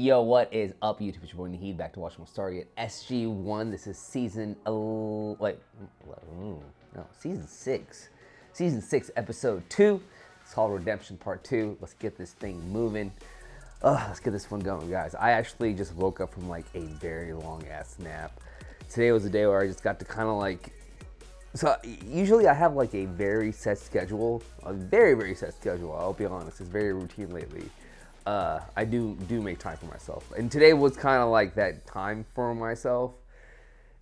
Yo, what is up, YouTube? It's your boy Nahid back to watch more Stargate SG1. This is season, el- wait, mm, no, season six. Season six, episode two. It's called Redemption Part Two. Let's get this thing moving. Ugh, let's get this one going, guys. I actually just woke up from like a very long ass nap. Today was a day where I just got to kind of like so usually I have like a very set schedule, a very very set schedule. I'll be honest, it's very routine lately. Uh, I do do make time for myself, and today was kind of like that time for myself.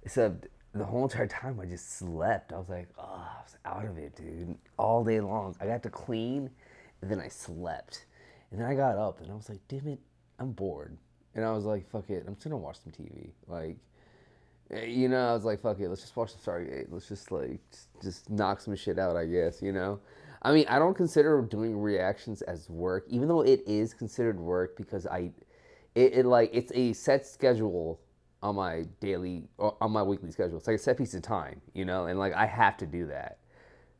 Except the whole entire time I just slept. I was like, oh, I was out of it, dude, all day long. I got to clean, and then I slept, and then I got up and I was like, damn it, I'm bored, and I was like, fuck it, I'm just gonna watch some TV, like you know, I was like, fuck it, let's just watch the Stargate. Let's just like just knock some shit out, I guess, you know? I mean, I don't consider doing reactions as work, even though it is considered work because I it, it like it's a set schedule on my daily on my weekly schedule. It's like a set piece of time, you know, and like I have to do that.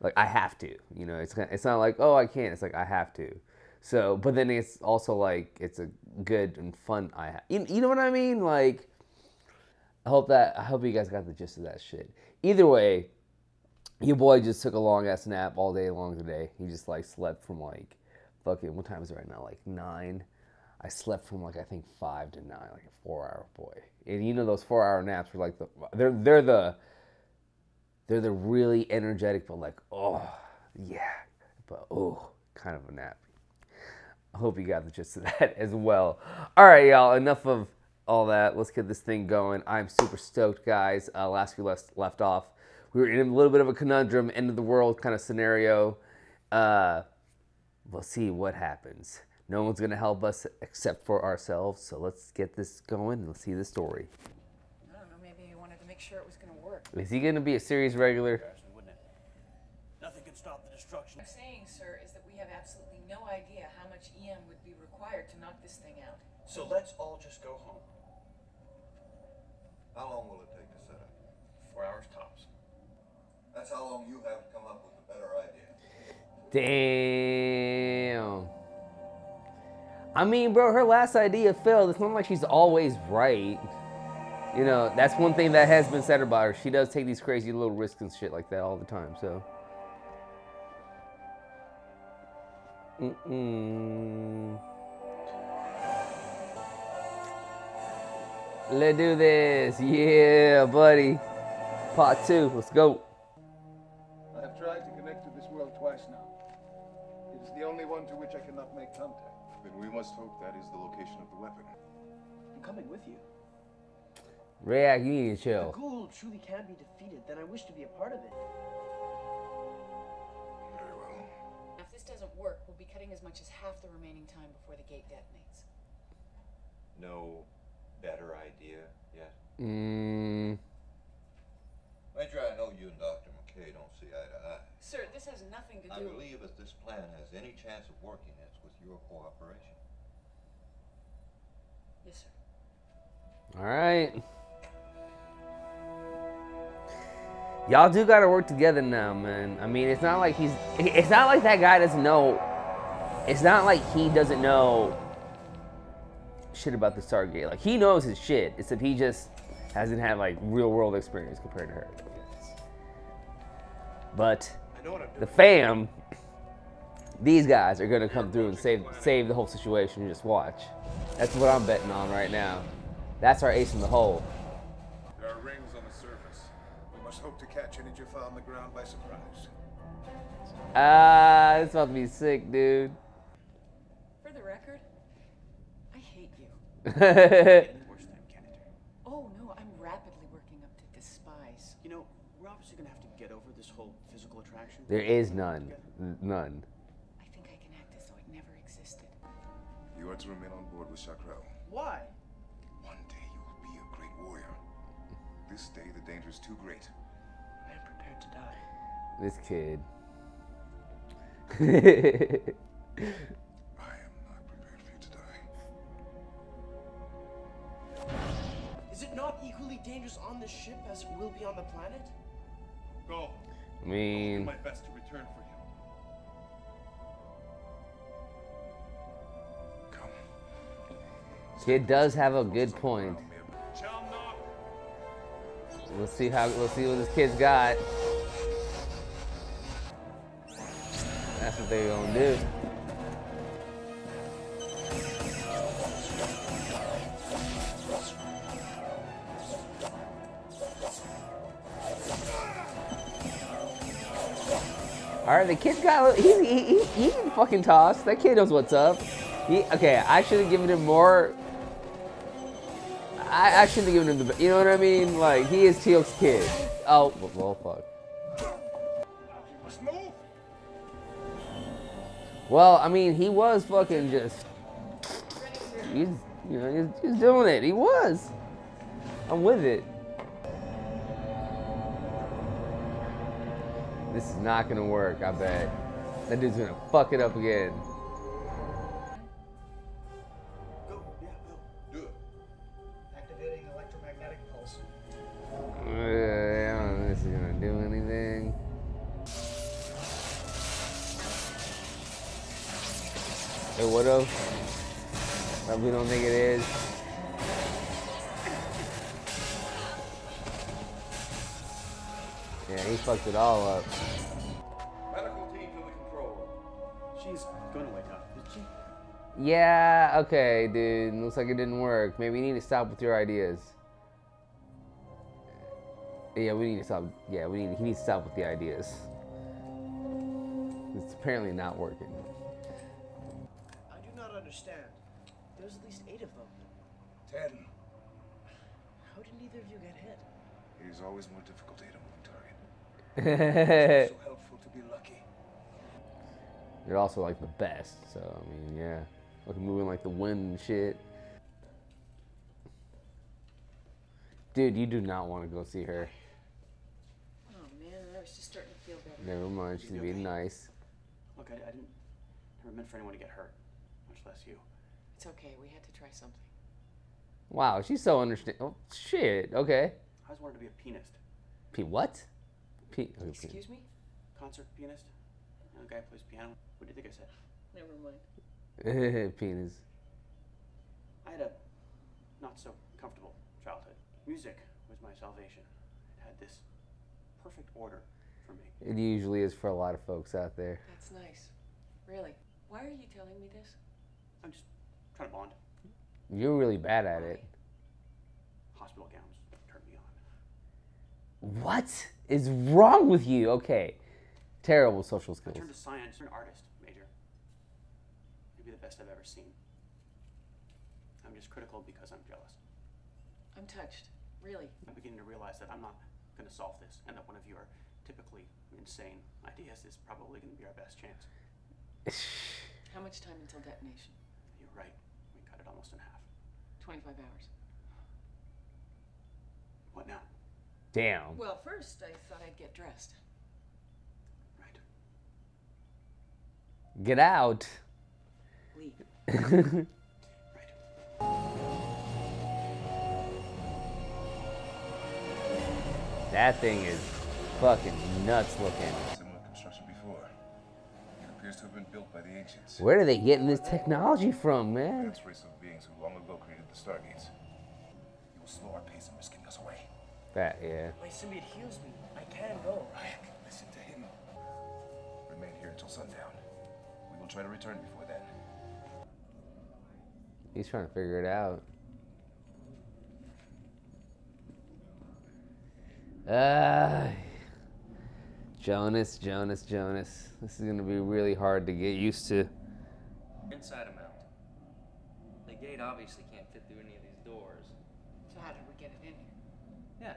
Like I have to, you know. It's it's not like oh I can't. It's like I have to. So, but then it's also like it's a good and fun. I have, you, you know what I mean? Like I hope that I hope you guys got the gist of that shit. Either way, your boy just took a long ass nap all day long today. He just like slept from like fucking what time is it right now? Like nine. I slept from like I think five to nine, like a four hour boy. And you know those four hour naps were like the they're they're the they're the really energetic but like oh yeah but oh kind of a nap. I hope you got the gist of that as well. All right, y'all. Enough of all that. Let's get this thing going. I'm super stoked, guys. Uh, last we left, left off, we were in a little bit of a conundrum, end of the world kind of scenario. Uh, we'll see what happens. No one's going to help us except for ourselves. So let's get this going and let's see the story. I don't know, maybe he wanted to make sure it was going to work. Is he going to be a series regular? Nothing can stop the destruction. What I'm saying, sir, is that we have absolutely no idea how much EM would be required to knock this thing out. So let's all just go home. How long will it take to set up? Four hours tops. That's how long you have to come up with a better idea. Damn. I mean, bro, her last idea failed. It's not like she's always right. You know, that's one thing that has been said about her. She does take these crazy little risks and shit like that all the time, so. Mm-mm. Let's do this. Yeah, buddy. Part two. Let's go. One to which I cannot make contact. Then we must hope that is the location of the weapon. I'm coming with you. React, you need to chill. If chill. the Goa'uld truly can be defeated, then I wish to be a part of it. Very well. If this doesn't work, we'll be cutting as much as half the remaining time before the gate detonates. No better idea yet? Mm, Major, I know you and Dr. McKay don't see eye to eye. Sir, this has nothing to do... I believe if this plan has any chance of working, it's with your cooperation. Yes, sir. all right. Y'all do gotta work together now, man. I mean, it's not like he's. It's not like that guy doesn't know. It's not like he doesn't know shit about the Stargate. Like he knows his shit. It's if he just hasn't had like real world experience compared to her. But I know what I'm doing. the fam, these guys are gonna come through and save save the whole situation. Just watch. That's what I'm betting on right now. That's our ace in the hole. There are rings on the surface. We must hope to catch any Jaffa on the ground by surprise. Ah, it's about to be sick, dude. For the record, I hate you. Worse than Kavanagh. Oh, no, I'm rapidly working up to despise. You know, we're obviously gonna have to get over this whole physical attraction. There is none, N- none. I think I can act as though it never existed. You are to remain on board with Chakrel. Why? One day you will be a great warrior. This day the danger is too great. I am prepared to die. This kid. I am not prepared for you to die. Is it not equally dangerous on this ship as it will be on the planet? Go. I mean, my best to return for you. Come. Kid does have a good point. Around, man. Shall not. Let's see how. Let's see what this kid's got. That's what they gonna do. All right, the kid's got. He, he, he, he can fucking toss. That kid knows what's up. He, okay, I should have given him more. I, I shouldn't have given him the. You know what I mean? Like he is Teal'c's kid. Oh, well, fuck. Well, I mean, he was fucking just. He's, you know, he's, he's doing it. He was. I'm with it. This is not gonna work. I bet. That dude's gonna fuck it up again. Go. Yeah, go. Do it. Activating electromagnetic pulse. Uh, I don't know if this is gonna do anything. It would have. But we don't think it is. Yeah, he fucked it all up. Medical team to the control room. She's gonna wake up, isn't she? Yeah, okay, dude. Looks like it didn't work. Maybe you need to stop with your ideas. Yeah, we need to stop. Yeah, we need. He needs to stop with the ideas. It's apparently not working. I do not understand. There's at least eight of them. Ten. How did neither of you get hit? It is always more difficult to hit a moving target. So helpful to be lucky. They're also like the best. So I mean, yeah, like moving like the wind and shit. Dude, you do not want to go see her. Oh man, I was just starting to feel better. Never mind. She's being nice. Look, I, I didn't. Never meant for anyone to get hurt, much less you. It's okay. We had to try something. Wow, she's so understand. Oh shit. Okay. I always wanted to be a pianist, P what? P. okay, P- Excuse me? concert pianist. You know, the guy plays piano. What do you think I said? Never mind. Penis. I had a not so comfortable childhood. Music was my salvation. It had this perfect order for me. It usually is for a lot of folks out there. That's nice. Really. Why are you telling me this? I'm just trying to bond. You're really bad at it. Hospital gowns turned me on. What is wrong with you? Okay. Terrible social skills. I skills. turned to science, an artist major. Maybe the best I've ever seen. I'm just critical because I'm jealous. I'm touched. Really. I'm beginning to realize that I'm not going to solve this, and that one of your typically insane ideas is probably going to be our best chance. How much time until detonation? You're right. We cut it almost in half. 25 hours. What now? Damn. Well, first I thought I'd get dressed. Right. Get out. Leave. Right. That thing is fucking nuts looking. Similar construction before. It appears to have been built by the ancients. Where are they getting this technology from, man? Advanced race of beings who long ago created the Stargates. You will slow our pace and risk getting us away. That, yeah. My symbiote heals me. I can go. Rya'c, listen to him. Remain here until sundown. We will try to return before then. He's trying to figure it out. Ah, Jonas, Jonas, Jonas. This is gonna be really hard to get used to. Inside a mount. The gate obviously can't fit through any of these doors. So how did we get it in here? Yeah.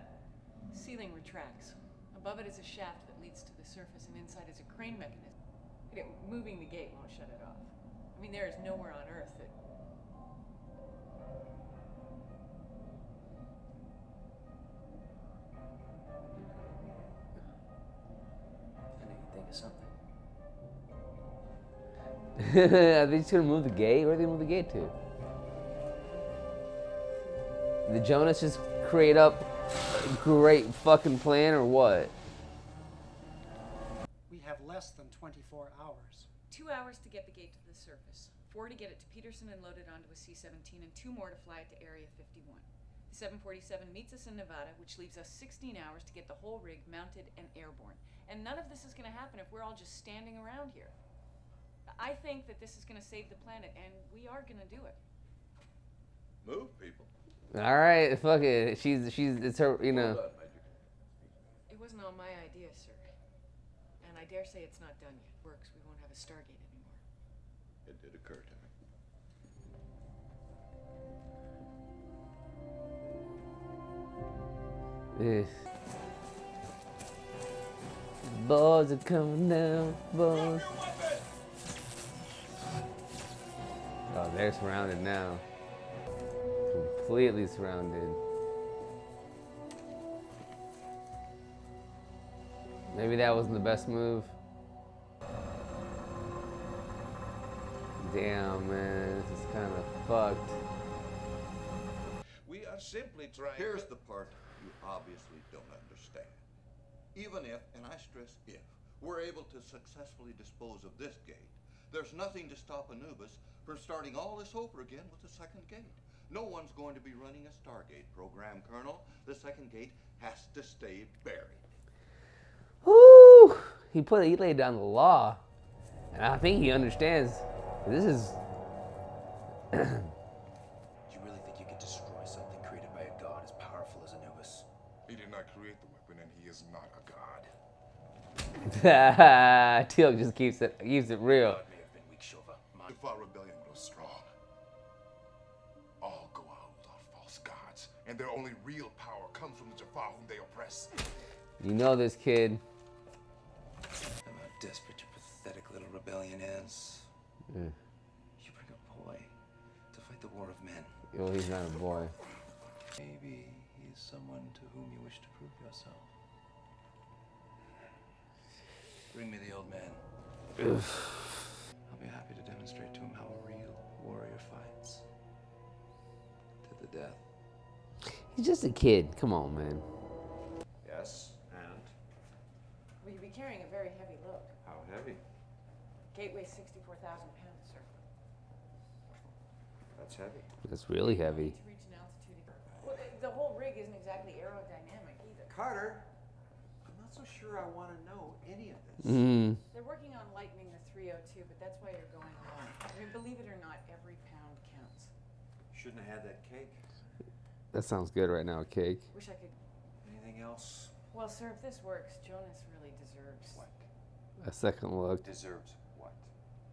Ceiling retracts. Above it is a shaft that leads to the surface, and inside is a crane mechanism. You know, moving the gate won't shut it off. I mean, there is nowhere on Earth that. I know you think of something. are they just gonna move the gate? Where are they gonna move the gate to? The Jonas just create up a great fucking plan or what? We have less than 24 hours. Two hours to get the gate to the surface. four to get it to Peterson and load it onto a C 17, and two more to fly it to Area 51. The 747 meets us in Nevada, which leaves us 16 hours to get the whole rig mounted and airborne. And none of this is going to happen if we're all just standing around here. I think that this is going to save the planet, and we are going to do it. Move, people. All right, fuck it. She's she's it's her. You know. Well done, Major. It wasn't all my idea, sir. And I dare say it's not done yet. Works, we won't have a Stargate anymore. It did occur to me. Ugh. Boys are coming down, boys. Oh, they're surrounded now. Completely surrounded. Maybe that wasn't the best move. Damn, man, this is kind of fucked. We are simply trying. Here's the part you obviously don't understand. Even if, and I stress if, we're able to successfully dispose of this gate, there's nothing to stop Anubis from starting all this over again with the second gate. No one's going to be running a Stargate program, Colonel. The second gate has to stay buried. Whoo! He put he laid down the law, and I think he understands. This is Do You really think you can destroy something created by a god as powerful as Anubis? He did not create the weapon, and he is not a god. Teal'c just keeps it keeps it real. Their only real power comes from the Jaffa whom they oppress. You know this kid. I'm how desperate your pathetic little rebellion is. Mm. You bring a boy to fight the war of men. Yo, he's not a boy. Maybe he is someone to whom you wish to prove yourself. Bring me the old man. I'll be happy to demonstrate to him how a real warrior fights. To the death. He's just a kid. Come on, man. Yes, and Will you be carrying a very heavy load? how heavy? Gate weighs 64,000 pounds, sir. That's heavy. That's really heavy. To reach an altitude. Well, the, the whole rig isn't exactly aerodynamic either. Carter, I'm not so sure I want to know any of this. Mm. They're working on lightening the 302, but that's why you're going along. I mean, believe it or not, every pound counts. Shouldn't have had that cake. That sounds good right now, cake. Wish I could. Anything else? Well, sir, if this works, Jonas really deserves. What? A second look. Deserves what?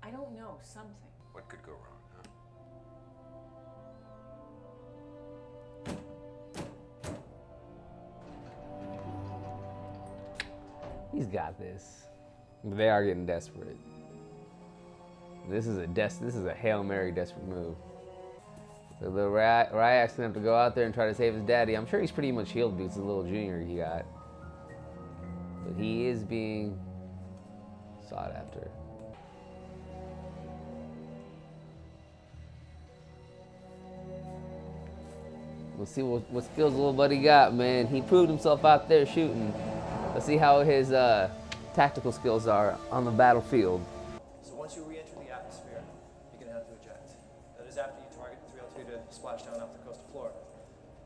I don't know, something. What could go wrong, huh? He's got this. They are getting desperate. This is a des- This is a hail mary desperate move. The Ry- Rya'c's gonna have to go out there and try to save his daddy. I'm sure he's pretty much healed because it's a little junior he got. But he is being sought after. We'll see what, what skills little buddy got, man. He proved himself out there shooting. Let's see how his uh, tactical skills are on the battlefield. So once you re-enter the atmosphere, you're gonna have to eject. That is after you target the 302 to splash down off the coast of Florida.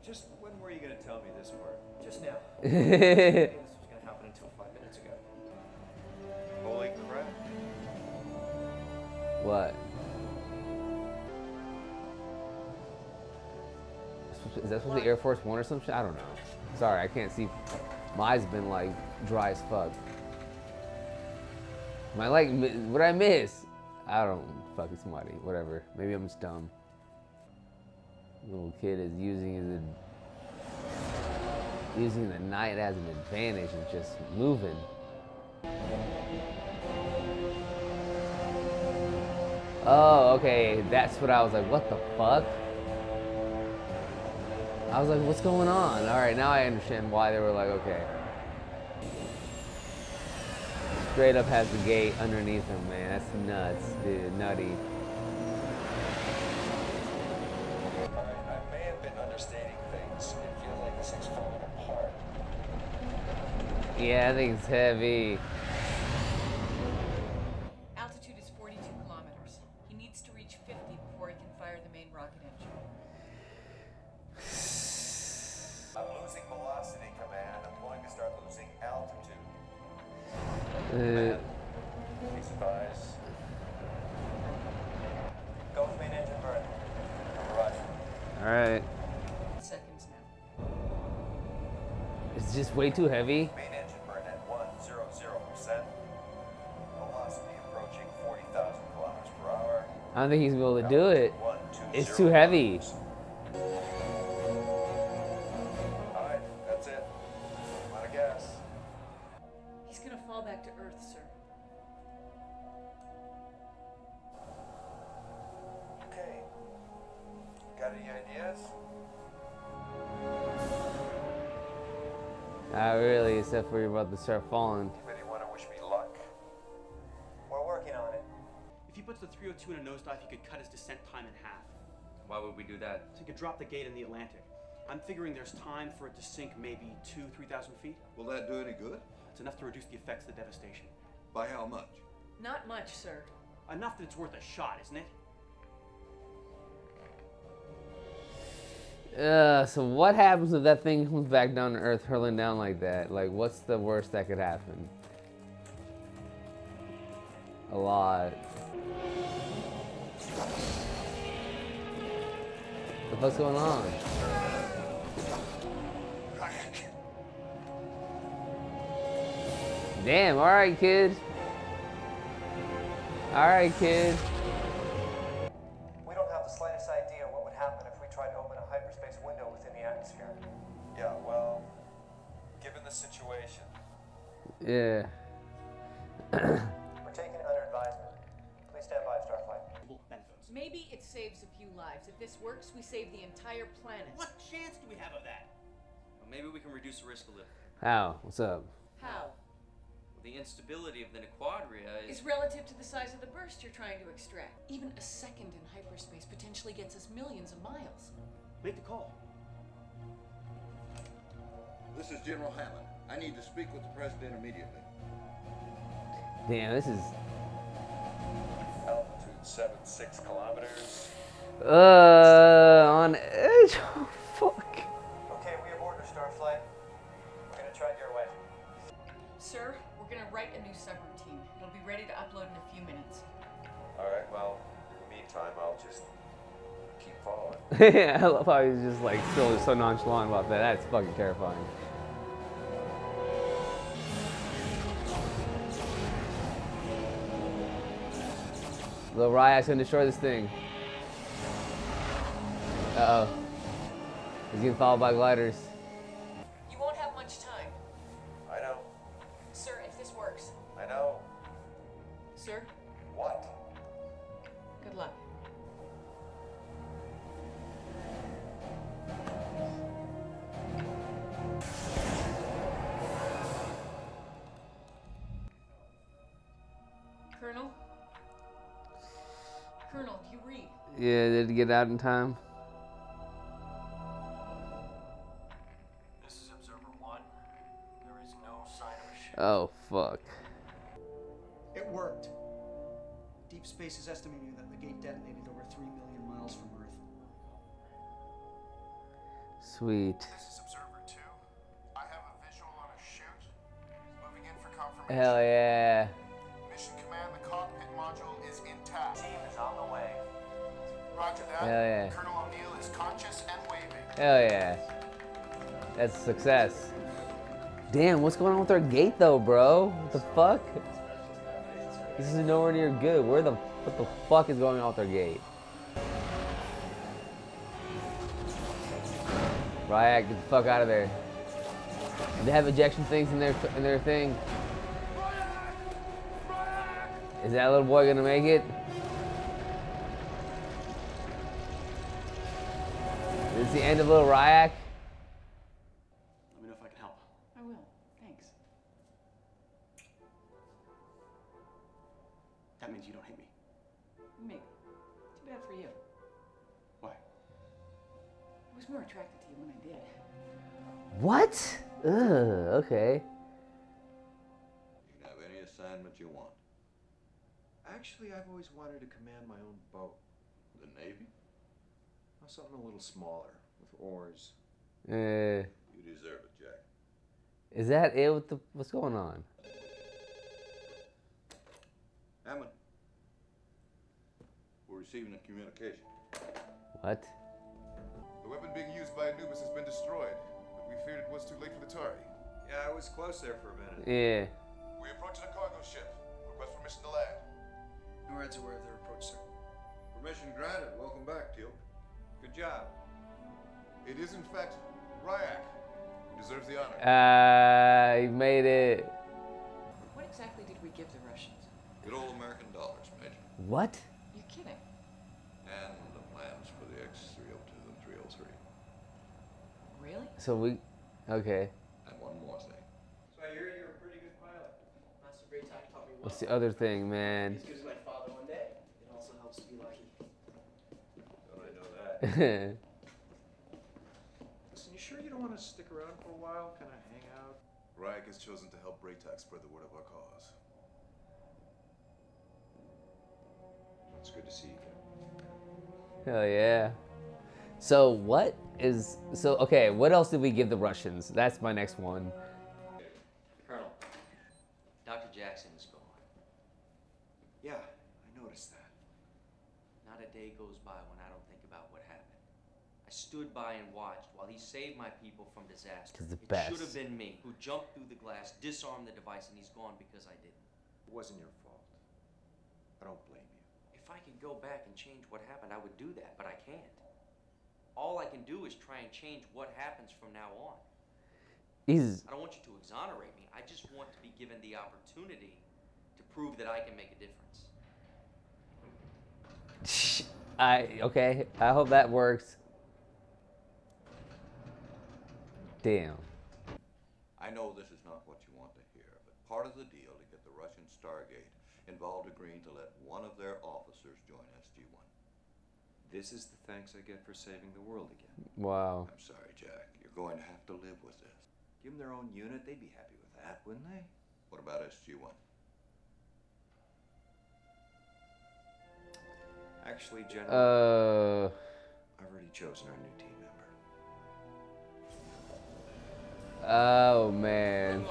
Just when were you going to tell me this part? Just now. I didn't think this was gonna happen until five minutes ago. Holy crap. What? Is that supposed to be Air Force One or some shit? I don't know. Sorry, I can't see. My eyes been like dry as fuck. Am I like, what I miss? I don't fucking smarty. Whatever. Maybe I'm just dumb. Little kid is using his using the night as an advantage and just moving. Oh, okay. That's what I was like. What the fuck? I was like, what's going on? All right, now I understand why they were like, okay. Straight up has the gate underneath him, man. That's nuts, dude. Nutty. Yeah, I think it's heavy. Altitude is 42 kilometers. He needs to reach 50 before he can fire the main rocket engine. I'm losing velocity, command. I'm going to start losing altitude. Uh, Please advise. Go with main engine burn. Roger. all right. Seconds now. It's just way too heavy. I don't think he's gonna be able to do it. It's too heavy. All right, that's it. I'm out of gas. He's gonna fall back to Earth, sir. Okay. Got any ideas? Not really, except for you're about to start falling. 302 in a nosedive, he could cut his descent time in half. Why would we do that? So he could drop the gate in the Atlantic. I'm figuring there's time for it to sink maybe two, 3,000 feet. Will that do any good? It's enough to reduce the effects of the devastation. By how much? Not much, sir. Enough that it's worth a shot, isn't it? Uh, so what happens if that thing comes back down to Earth, hurling down like that? Like, what's the worst that could happen? A lot. What the fuck's going on? Damn, alright, kid. Alright, kid. We don't have the slightest idea what would happen if we tried to open a hyperspace window within the atmosphere. Yeah, well, given the situation, Yeah. We can reduce the risk a little. How? What's up? How? The instability of the Naquadria is. Is relative to the size of the burst you're trying to extract. Even a second in hyperspace potentially gets us millions of miles. Make the call. This is General Hammond. I need to speak with the president immediately. Damn, this is. altitude seven six kilometers. Uh, on edge. I love how he's just like still so nonchalant about that. That's fucking terrifying. Little Rya'c's gonna destroy this thing. Uh oh. He's getting followed by gliders. Get out in time? This is Observer 1. There is no sign of a ship. Oh, fuck. It worked. Deep Space is estimating that the gate detonated over 3 million miles from Earth. Sweet. This is Observer 2. I have a visual on a chute. Moving in for confirmation. Hell yeah. Roger that. Hell yeah. Colonel O'Neill is conscious and waving. Hell yeah. That's a success. Damn, what's going on with our gate though, bro? What the fuck? This is nowhere near good. Where the what the fuck is going on with our gate? Rya'c, get the fuck out of there. They have ejection things in their in their thing? Is that little boy gonna make it? Is end of little Rya'c? Let me know if I can help. I will. Thanks. That means you don't hate me. Maybe. Too bad for you. Why? I was more attracted to you when I did. What? Ugh, okay. You can have any assignment you want. Actually, I've always wanted to command my own boat. The Navy? something a little smaller with oars. Eh, You deserve it, Jack. is that it? What the, what's going on? Hammond. We're receiving a communication. What? The weapon being used by Anubis has been destroyed, but we feared it was too late for the Tau'ri. Yeah, I was close there for a minute. Yeah. We're approaching a cargo ship. Request permission to land. NORAD's aware of their approach, sir. Permission granted. Welcome back, Teal'c. Good job. It is, in fact, Rya'c, who deserves the honor. Ah, he made it. What exactly did we give the Russians? Good old American dollars, Major. What? You're kidding. And the plans for the X-302 and 303. Really? So we, okay. And one more thing. So I hear you're a pretty good pilot. Master Bra'tac taught me well. What's the other thing, man? As good as my father one day. It also helps to be lucky. Don't I know that? Listen, you sure you don't want to stick around for a while? Kind of hang out? Rya'c has chosen to help Bra'tac spread the word of our cause. It's good to see you again. Hell yeah. So what is so okay? What else did we give the Russians? That's my next one. Colonel, Dr. Jackson is gone. Yeah, I noticed that. Not a day goes by when I don't think about what happened. I stood by and watched while he saved my people from disaster. 'Cause the it best. should have been me who jumped through the glass, disarmed the device, and he's gone because I didn't. It wasn't your fault. I don't blame you. If I could go back and change what happened, I would do that, but I can't. All I can do is try and change what happens from now on. He's I don't want you to exonerate me. I just want to be given the opportunity to prove that I can make a difference. I okay. I hope that works. Damn. I know this is not what you want to hear, but part of the deal to get the Russian Stargate involved agreeing to let one of their officers join SG-1. This is the thanks I get for saving the world again. Wow. I'm sorry, Jack. You're going to have to live with this. Give them their own unit, they'd be happy with that, wouldn't they? What about SG-1? Actually, General, Uh. I've already chosen our new team helmet.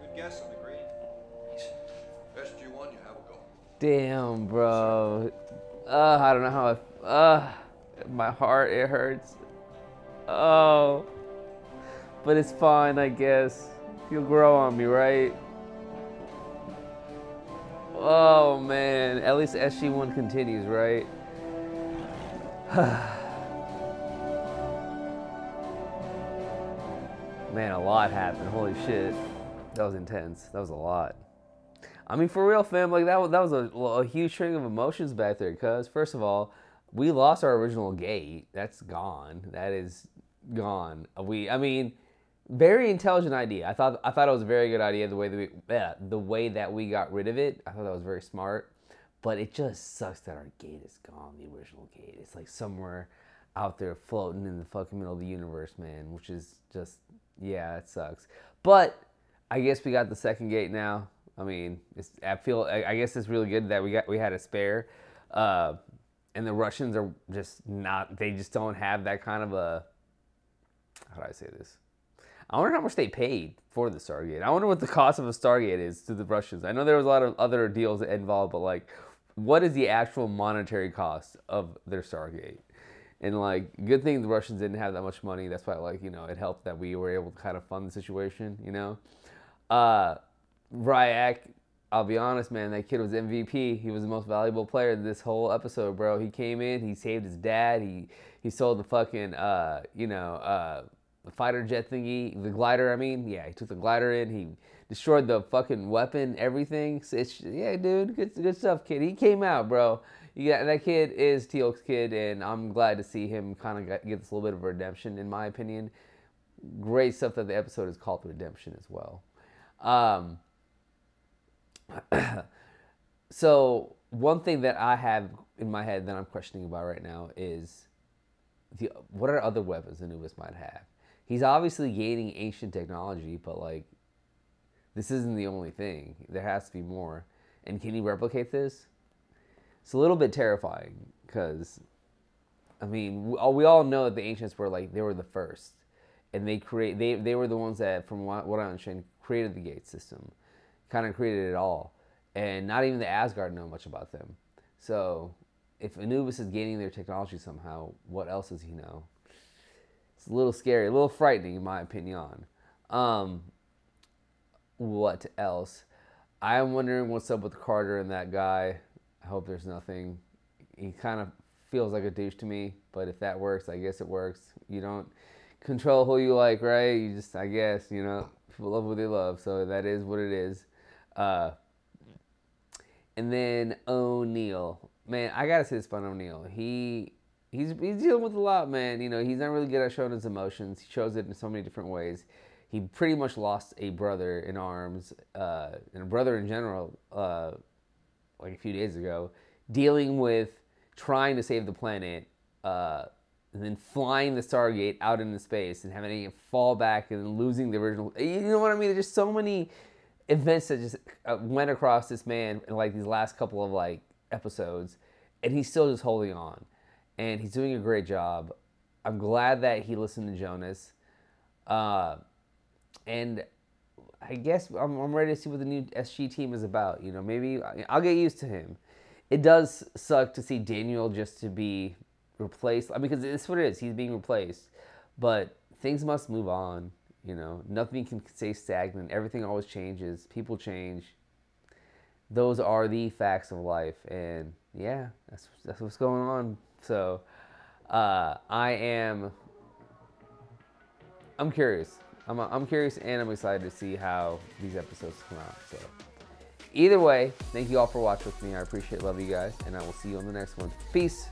Good guess on the green. SG-1, you have a go. Damn, bro. Uh, I don't know how. I, uh, my heart it hurts. Oh. But it's fine, I guess. You'll grow on me, right? Oh man. At least SG1 continues, right? Man, a lot happened. Holy shit. That was intense. That was a lot. I mean, for real, fam, like that was that was a, a huge string of emotions back there. Cause first of all, we lost our original gate. That's gone. That is gone. We, I mean, very intelligent idea. I thought I thought it was a very good idea the way that we, yeah, the way that we got rid of it. I thought that was very smart. But it just sucks that our gate is gone. The original gate. It's like somewhere out there floating in the fucking middle of the universe, man. Which is just yeah, it sucks. But I guess we got the second gate now. I mean, I feel I I guess it's really good that we got we had a spare, uh, and the Russians are just not. They just don't have that kind of a. How do I say this? I wonder how much they paid for the Stargate. I wonder what the cost of a Stargate is to the Russians. I know there was a lot of other deals involved, but like, what is the actual monetary cost of their Stargate? And like, good thing the Russians didn't have that much money. That's why, like, you know, it helped that we were able to kind of fund the situation. You know, uh, Rya'c. I'll be honest, man. That kid was MVP. He was the most valuable player this whole episode, bro. He came in. He saved his dad. He he sold the fucking uh, you know uh, the fighter jet thingy, the glider. I mean, yeah, he took the glider in. He destroyed the fucking weapon, everything. It's yeah, dude, good good stuff, kid. He came out, bro. Got, that kid is Teal'c's kid, and I'm glad to see him kind of get this little bit of redemption, in my opinion. Great stuff that the episode is called redemption as well. Um, so one thing that I have in my head that I'm questioning about right now is the what are other weapons Anubis might have? He's obviously gaining ancient technology, but like, this isn't the only thing. There has to be more. And can he replicate this? It's a little bit terrifying because, I mean, we all, uh, we all know that the ancients were like they were the first, and they create they they were the ones that, from what, what I understand, created the gate system, kind of created it all, and not even the Asgard know much about them. So, if Anubis is gaining their technology somehow, what else does he know? It's a little scary, a little frightening, in my opinion. Um, what else? I'm wondering what's up with Carter and that guy. I hope there's nothing. He kind of feels like a douche to me, but if that works, I guess it works. You don't control who you like, right? You just, I guess, you know, people love what they love, so that is what it is. Uh, and then O'Neill, man, I gotta say this about O'Neill. He he's he's dealing with a lot, man. You know, he's not really good at showing his emotions. He shows it in so many different ways he pretty much lost a brother in arms uh, and a brother in general uh, like a few days ago dealing with trying to save the planet uh, and then flying the stargate out into space and having it fall back and losing the original you know what i mean there's just so many events that just uh, went across this man in like these last couple of like episodes and he's still just holding on and he's doing a great job i'm glad that he listened to jonas uh, and I guess I'm, I'm ready to see what the new SG team is about. You know, maybe I'll get used to him. It does suck to see Daniel just to be replaced. I mean, because it's what it is. He's being replaced, but things must move on. You know, nothing can stay stagnant. Everything always changes. People change. Those are the facts of life, and yeah, that's that's what's going on. So, uh, I am. I'm curious. I'm, I'm curious and I'm excited to see how these episodes come out. So, either way, thank you all for watching with me. I appreciate, love you guys, and I will see you on the next one. Peace.